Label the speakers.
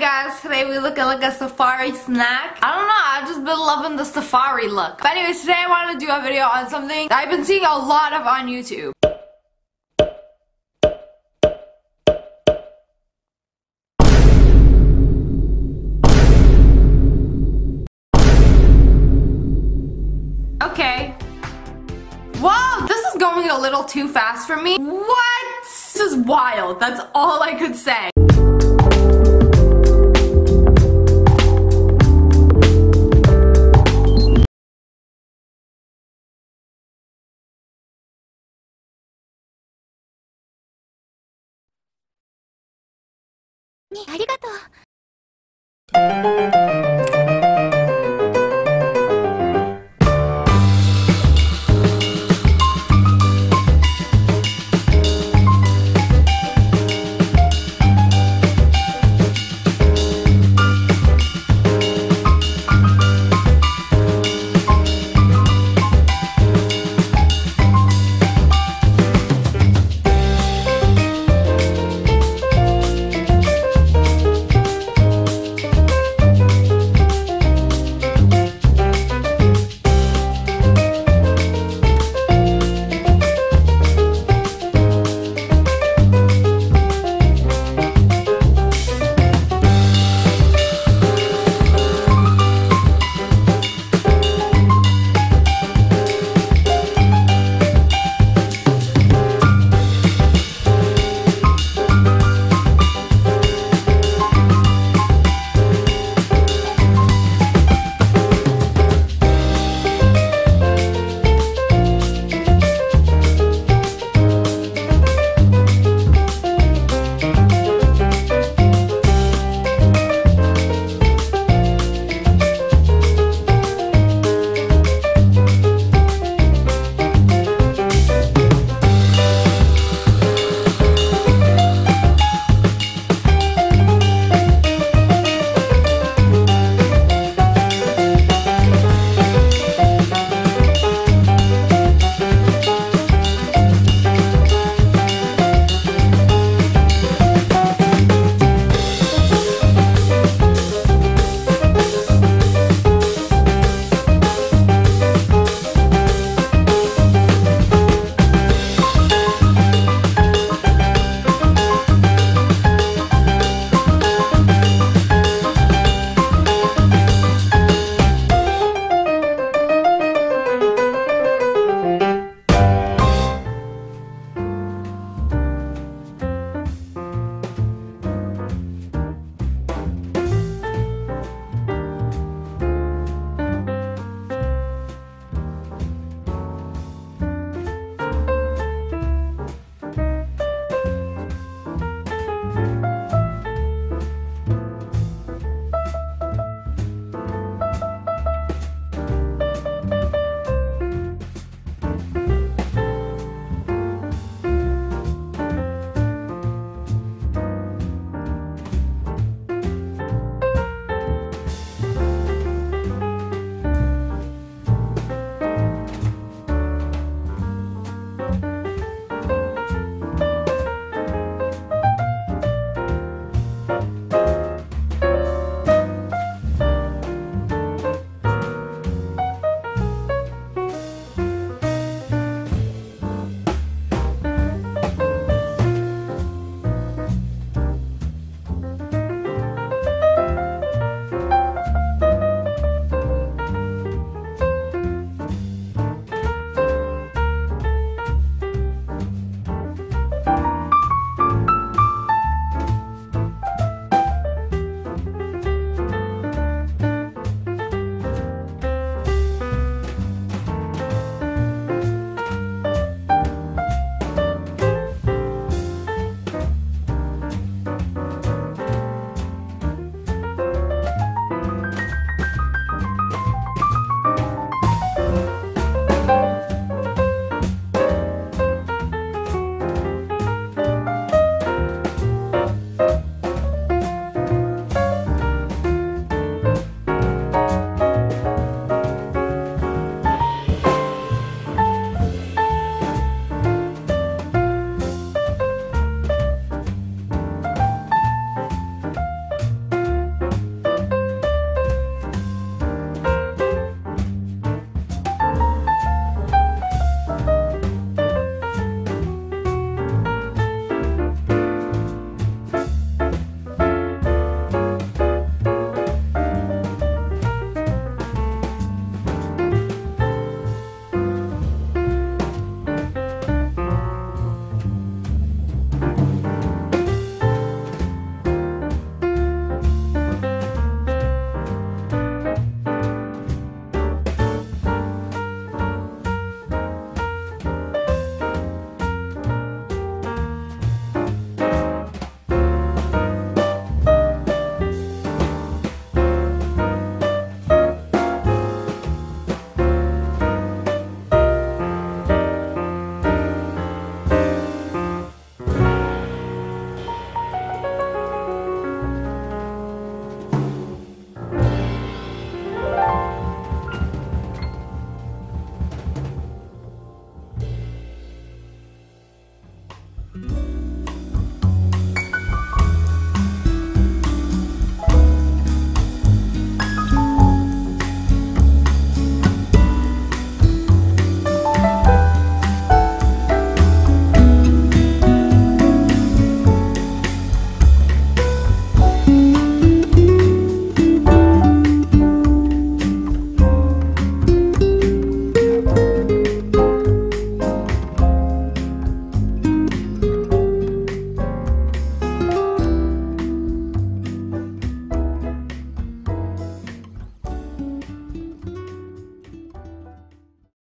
Speaker 1: Guys, today we're looking like a safari snack. I don't know, I've just been loving the safari look. But anyways, today I wanted to do a video on something I've been seeing a lot of on YouTube. Okay. Whoa, this is going a little too fast for me. What? This is wild. That's all I could say.
Speaker 2: にありがとう。